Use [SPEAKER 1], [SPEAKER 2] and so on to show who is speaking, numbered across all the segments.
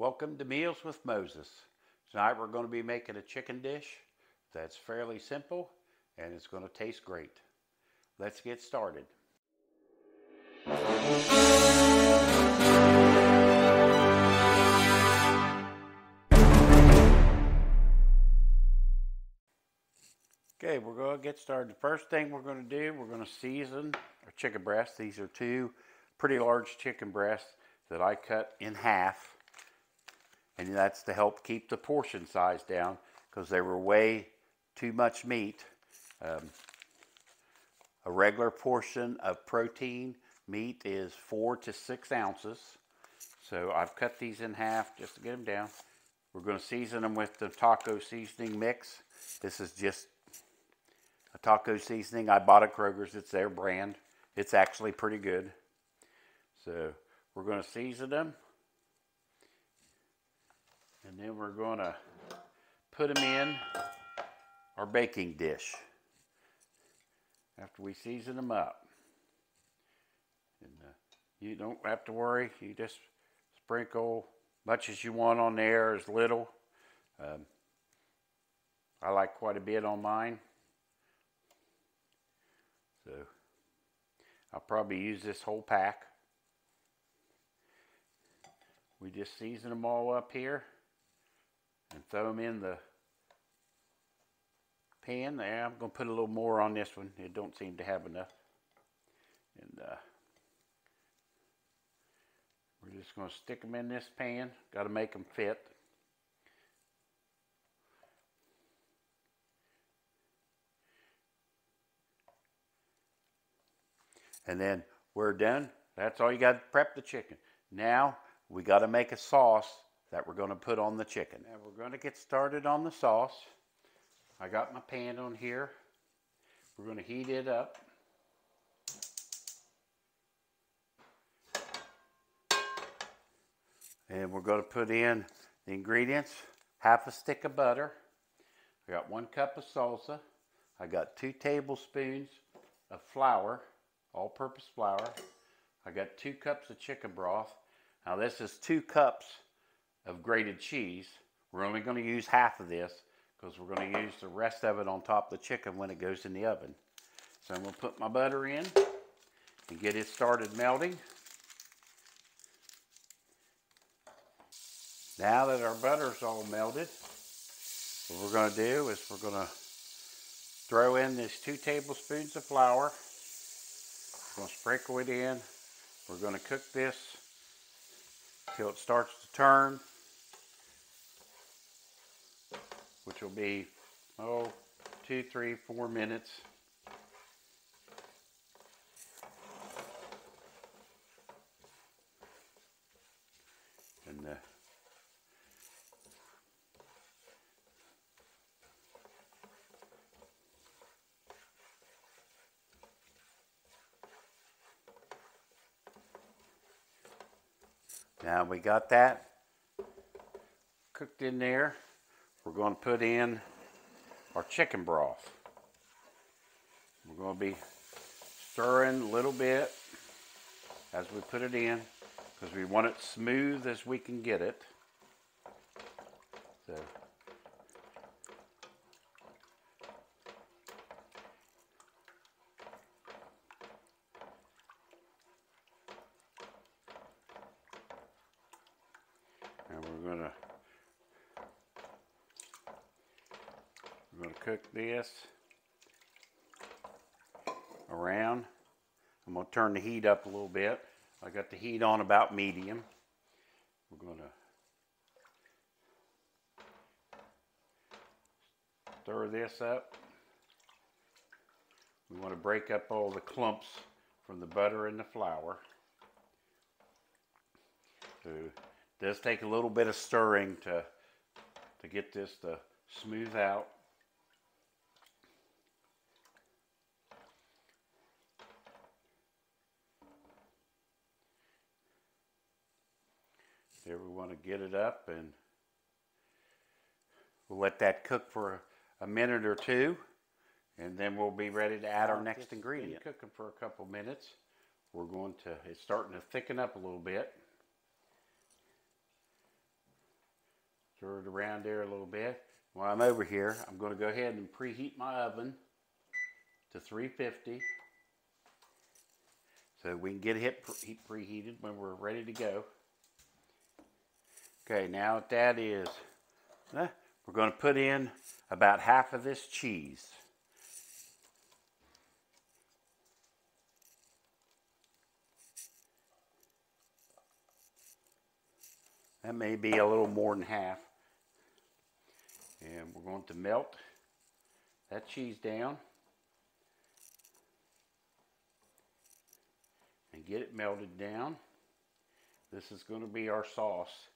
[SPEAKER 1] Welcome to Meals with Moses. Tonight we're going to be making a chicken dish that's fairly simple and it's going to taste great. Let's get started. Okay, we're going to get started. The first thing we're going to do, we're going to season our chicken breasts. These are two pretty large chicken breasts that I cut in half. And that's to help keep the portion size down because they were way too much meat. Um, a regular portion of protein meat is four to six ounces. So I've cut these in half just to get them down. We're going to season them with the taco seasoning mix. This is just a taco seasoning. I bought at Kroger's. It's their brand. It's actually pretty good. So we're going to season them. And then we're going to put them in our baking dish after we season them up. And uh, you don't have to worry. You just sprinkle much as you want on there, as little. Um, I like quite a bit on mine. So I'll probably use this whole pack. We just season them all up here and throw them in the pan there. I'm going to put a little more on this one. It don't seem to have enough. And uh, we're just going to stick them in this pan. Got to make them fit. And then we're done. That's all you got to prep the chicken. Now we got to make a sauce that we're going to put on the chicken. Now we're going to get started on the sauce. I got my pan on here. We're going to heat it up. And we're going to put in the ingredients. Half a stick of butter. I got one cup of salsa. I got two tablespoons of flour, all-purpose flour. I got two cups of chicken broth. Now this is two cups of grated cheese. We're only going to use half of this because we're going to use the rest of it on top of the chicken when it goes in the oven. So I'm going to put my butter in and get it started melting. Now that our butter's all melted, what we're going to do is we're going to throw in these two tablespoons of flour. We're going to sprinkle it in. We're going to cook this till it starts to turn. Which will be, oh, two, three, four minutes. And uh, now we got that cooked in there going to put in our chicken broth. We're going to be stirring a little bit as we put it in because we want it smooth as we can get it. So and we're going to I'm going to cook this around. I'm going to turn the heat up a little bit. I got the heat on about medium. We're going to stir this up. We want to break up all the clumps from the butter and the flour. So it does take a little bit of stirring to, to get this to smooth out. There we want to get it up and we'll let that cook for a minute or two and then we'll be ready to add our next ingredient. Cooking for a couple minutes. We're going to, it's starting to thicken up a little bit. Stir it around there a little bit. While I'm over here, I'm going to go ahead and preheat my oven to 350 so we can get it preheated when we're ready to go. Okay, now what that is, we're going to put in about half of this cheese. That may be a little more than half. And we're going to melt that cheese down. And get it melted down. This is going to be our sauce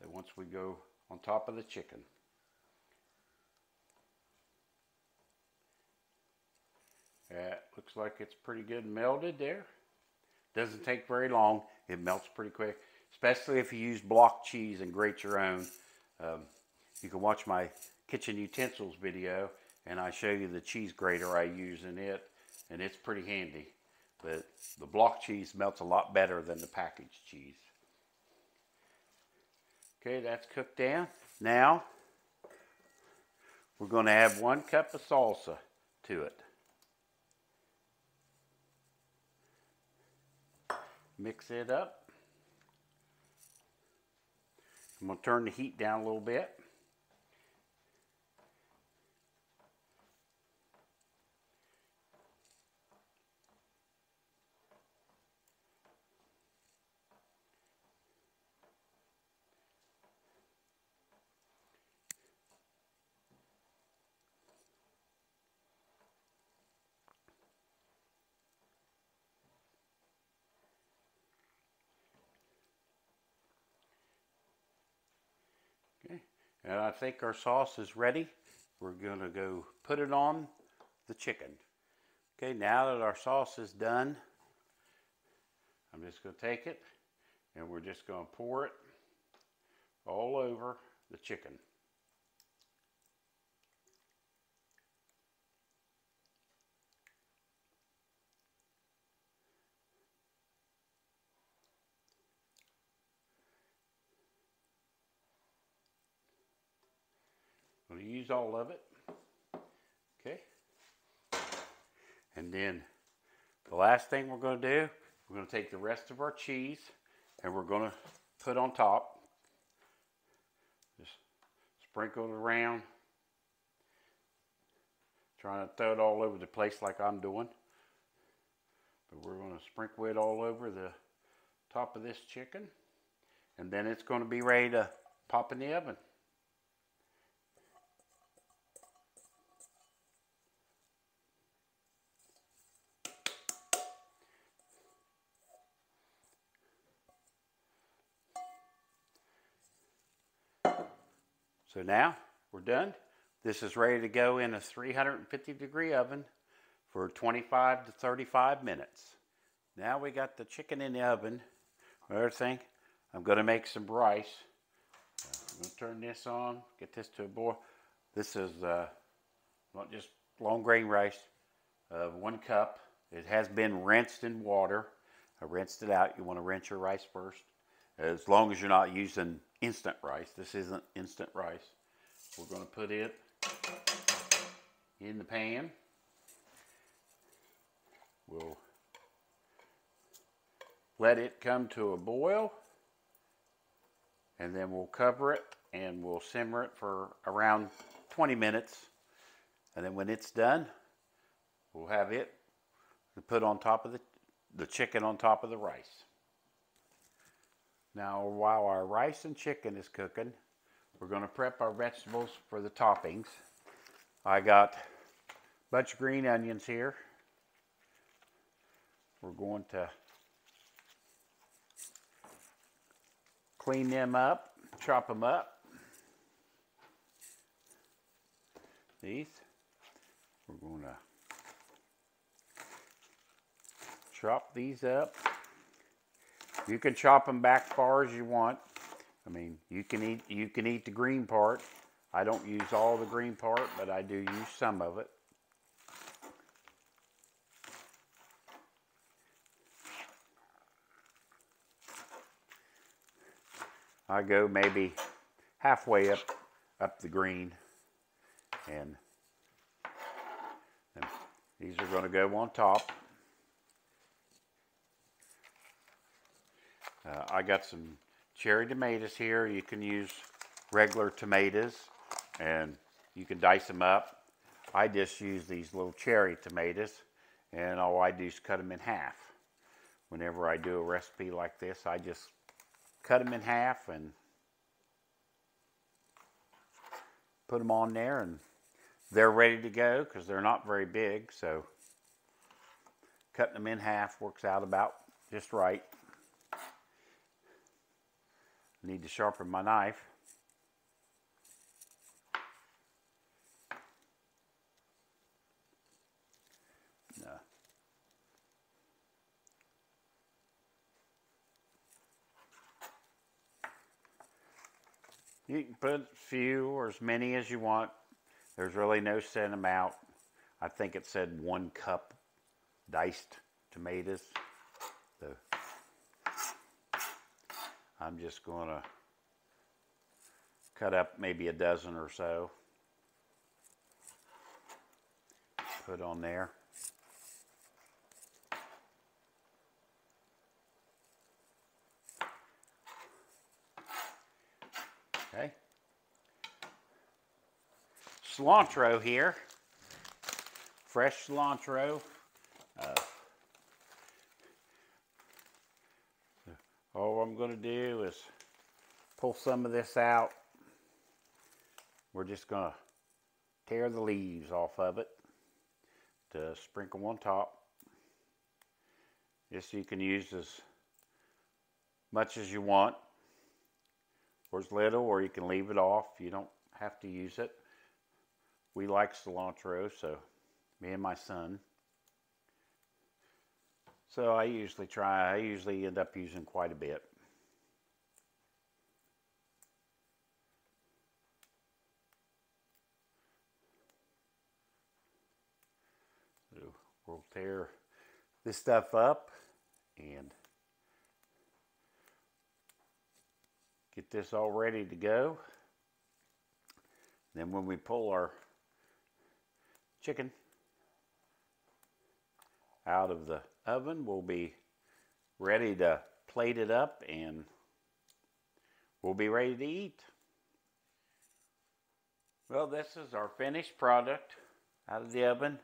[SPEAKER 1] that once we go on top of the chicken. That looks like it's pretty good melted there. Doesn't take very long. It melts pretty quick especially if you use block cheese and grate your own. Um, you can watch my kitchen utensils video and I show you the cheese grater I use in it and it's pretty handy. But the block cheese melts a lot better than the packaged cheese. Okay, that's cooked down. Now, we're going to add one cup of salsa to it. Mix it up. I'm going to turn the heat down a little bit. And I think our sauce is ready. We're going to go put it on the chicken. Okay, now that our sauce is done, I'm just going to take it and we're just going to pour it all over the chicken. Use all of it. Okay. And then the last thing we're going to do, we're going to take the rest of our cheese and we're going to put on top. Just sprinkle it around. Trying to throw it all over the place like I'm doing. But we're going to sprinkle it all over the top of this chicken. And then it's going to be ready to pop in the oven. So now we're done. This is ready to go in a 350 degree oven for 25 to 35 minutes. Now we got the chicken in the oven. Another thing, I'm going to make some rice. I'm to turn this on, get this to a boil. This is uh, not just long grain rice, uh, one cup. It has been rinsed in water. I rinsed it out. You want to rinse your rice first as long as you're not using instant rice. This isn't instant rice. We're going to put it in the pan. We'll let it come to a boil and then we'll cover it and we'll simmer it for around 20 minutes and then when it's done we'll have it put on top of the, the chicken on top of the rice. Now, while our rice and chicken is cooking, we're going to prep our vegetables for the toppings. I got a bunch of green onions here. We're going to clean them up, chop them up. These, we're going to chop these up. You can chop them back far as you want. I mean, you can eat you can eat the green part. I don't use all the green part, but I do use some of it. I go maybe halfway up, up the green. And, and these are going to go on top. Uh, I got some cherry tomatoes here. You can use regular tomatoes and you can dice them up. I just use these little cherry tomatoes and all I do is cut them in half. Whenever I do a recipe like this, I just cut them in half and put them on there and they're ready to go because they're not very big. So cutting them in half works out about just right. Need to sharpen my knife. You can put a few or as many as you want. There's really no set amount. I think it said one cup diced tomatoes. I'm just going to cut up maybe a dozen or so. Put on there. Okay. Cilantro here. Fresh cilantro. Uh, all I'm going to do is pull some of this out. We're just going to tear the leaves off of it to sprinkle on top. This you can use as much as you want or as little or you can leave it off. You don't have to use it. We like cilantro, so me and my son. So I usually try, I usually end up using quite a bit. So we'll tear this stuff up and get this all ready to go. Then when we pull our chicken out of the oven, we'll be ready to plate it up and we'll be ready to eat. Well, this is our finished product out of the oven.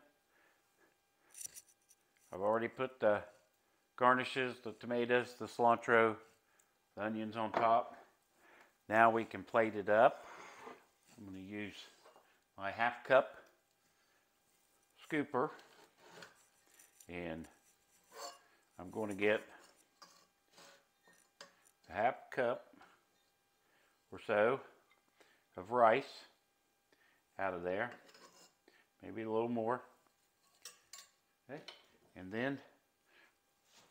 [SPEAKER 1] I've already put the garnishes, the tomatoes, the cilantro, the onions on top. Now we can plate it up. I'm going to use my half cup scooper and I'm going to get a half cup or so of rice out of there, maybe a little more. Okay. And then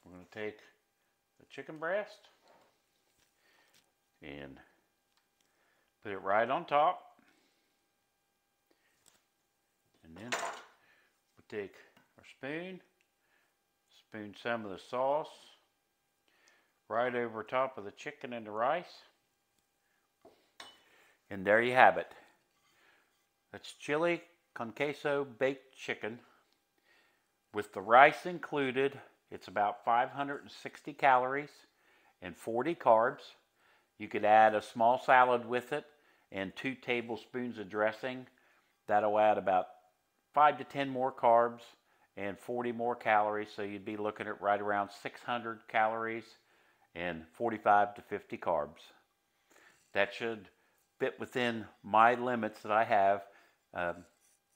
[SPEAKER 1] we're going to take the chicken breast and Put it right on top. And then we'll take our spoon, spoon some of the sauce right over top of the chicken and the rice. And there you have it. That's chili con queso baked chicken. With the rice included, it's about 560 calories and 40 carbs. You could add a small salad with it and two tablespoons of dressing. That'll add about five to 10 more carbs and 40 more calories. So you'd be looking at right around 600 calories and 45 to 50 carbs. That should fit within my limits that I have. Um,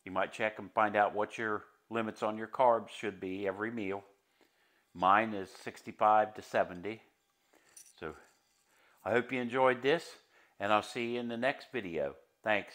[SPEAKER 1] you might check and find out what your limits on your carbs should be every meal. Mine is 65 to 70. So I hope you enjoyed this and I'll see you in the next video. Thanks.